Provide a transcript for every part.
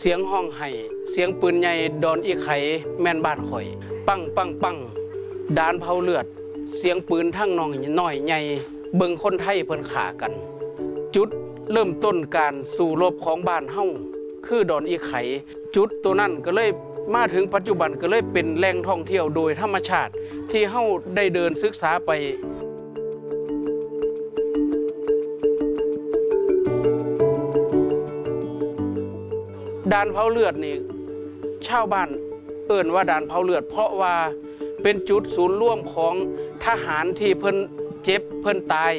เสียงห้องไห้เสียงปืนใหญ่ดอนอีไขแม่นบ้านข่อย ปังปังปังดานเผาเลือด เสียงปืนทั้งน้องน้อยใหญ่เบิ่งคนไทยเพิ่นขากัน จุดเริ่มต้นการสู่รบของบ้านเฮาคือดอนอีไข จุดตัวนั้นก็เลยมาถึงปัจจุบันก็เลยเป็นแหล่งท่องเที่ยวโดยธรรมชาติ ที่เฮาได้เดินศึกษาไป ด่านเผาเลือดนี่ชาวบ้านเอิ่นว่าด่านเผาเลือด เพราะว่าเป็นจุดศูนย์ร่วมของทหารที่เพิ่นเจ็บเพิ่นตาย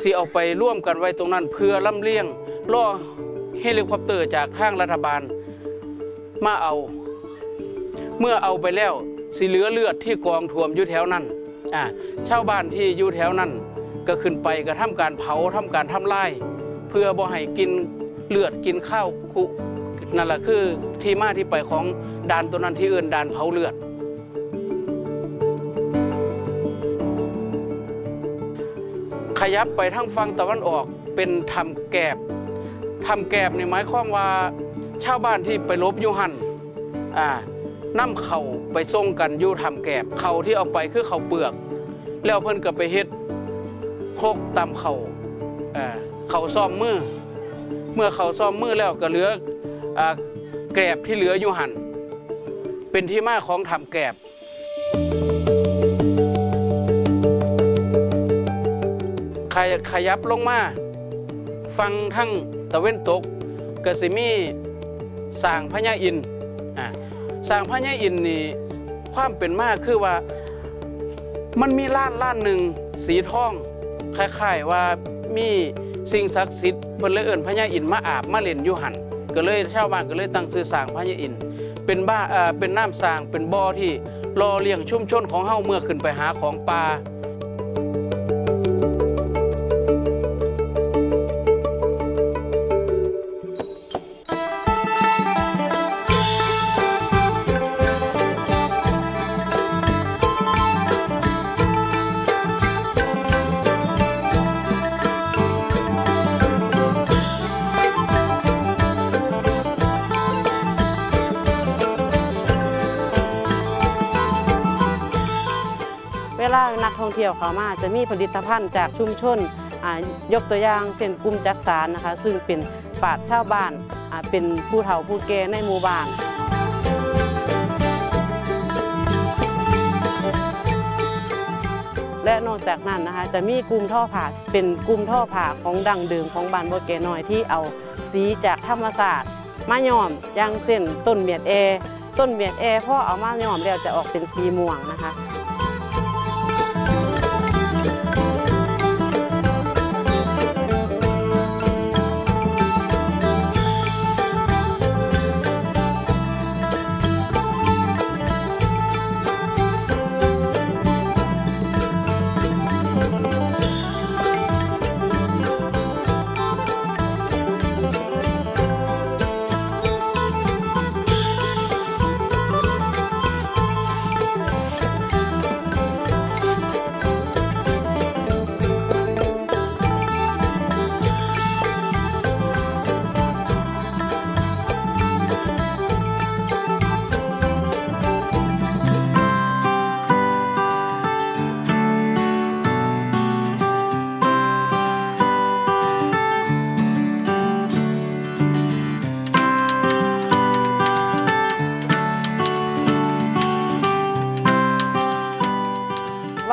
สิเอาไปร่วมกันไว้ตรงนั้น เพื่อลำเลียงรอเฮลิคอปเตอร์จากทางรัฐบาลมาเอา เมื่อเอาไปแล้วสิเหลือเลือดที่กองท่วมอยู่แถวนั้นอ่าชาวบ้านที่อยู่แถวนั้นก็ขึ้นไปกระทำการเผาทำการทำลาย เพื่อบ่ให้กินเลือดกินข้าวคุ นั่นแหละคือที่มาที่ไปของด่านตัวนั้นที่เอื่นด่านเผาเลือด ขยับไปทางฝั่งตะวันออกเป็นทำแกบทำแกบนี่หมายความว่าชาวบ้านที่ไปลบยุหันอ่าน้ำเข่าไปส่งกันยู่ทำแกบเข่าที่เอาไปคือเข่าเปลือก แล้วเพิ่นก็ไปเฮ็ดโคกตำเข่าเอ่อเข่าซ่อมมือ เมื่อเขาซ่อมมือแล้วก็เหลือ แกรบที่เหลืออยู่หันเป็นที่มาของทำแกรบขยขยับลงมาฟังทั้งตะเว้นตกกสิมีสร้างพญาอินอ่าสร้างพญาอินนี่ความเป็นมาคือว่ามันมีล้านล้านหนึ่งสีทองคล้ายๆว่ามีสิ่งศักดิ์สิทธิ์เพิ่นเลยเอิ้นพญาอินมาอาบมาเล่นยูหัน ก็เลยชาวบ้านก็เลยตั้งชื่อสางพญาอินเป็นบ้าเอ่อเป็นน้ำสางเป็นบ่อที่รอเลี้ยงชุมชนของเฮาเมื่อขึ้นไปหาของปลา ลานักท่องเที่ยวเขามาจะมีผลิตภัณฑ์จากชุมชนยกตัวอย่างเช่นกลุ่มจักสารนะคะ ซึ่งเป็นปาชญ์ชาวบ้านเป็นผู้เฒ่าผู้แก่ในหมู่บ้านและนอกจากนั้นนะคะจะมีกลุ่มท่อผ่าเป็นกลุ่มท่อผ่าของดังเดิมของบ้านบัวแก่น้อยที่เอาสีจากธรรมศาสตร์มาย้อมอย่างเช่นต้นเมียดแอต้นเมียดแอพอเอามาย้อมแล้วจะออกเป็นสีม่วงนะคะ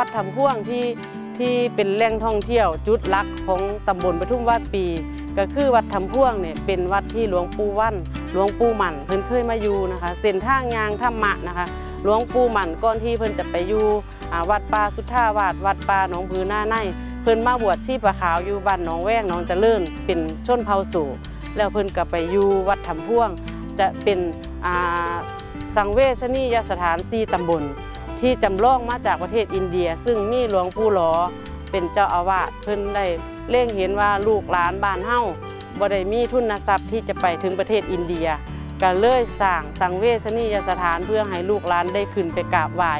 ดทำพ่วงที่ที่เป็นแหล่งท่องเที่ยวจุดลักของตำบลปทุมวาดปี ก็คือวัดทำพ่วงเนี่ยเป็นวัดที่หลวงปู่วันหลวงปู่หมันเพิ่นเคยมาอยู่นะคะเส้นทางยางธรรมะนะคะหลวงปู่หมันก่อนที่เพิ่นจะไปอยู่วัดป่าสุทธาวาสวัดป่าหนองพือหน้าในเพิ่นมาบวชที่ประขาวอยู่บ้านหนองแวงหนองเจริญเป็นชนเผ่าสูแล้วเพิ่นก็ไปอยู่วัดทำพ่วงจะเป็นอ่าสังเวชนียสถานสี่ตำบล ที่จำลองมาจากประเทศอินเดีย ซึ่งมีหลวงปู่หลอเป็นเจ้าอาวาสเพิ่นได้เล่งเห็นว่าลูกหลานบ้านเฮาบ่ได้มีทุนทรัพย์ที่จะไปถึงประเทศอินเดียก็เลยสร้างสังเวชนียสถานเพื่อให้ลูกหลานได้ขึ้นไปกราบไหว้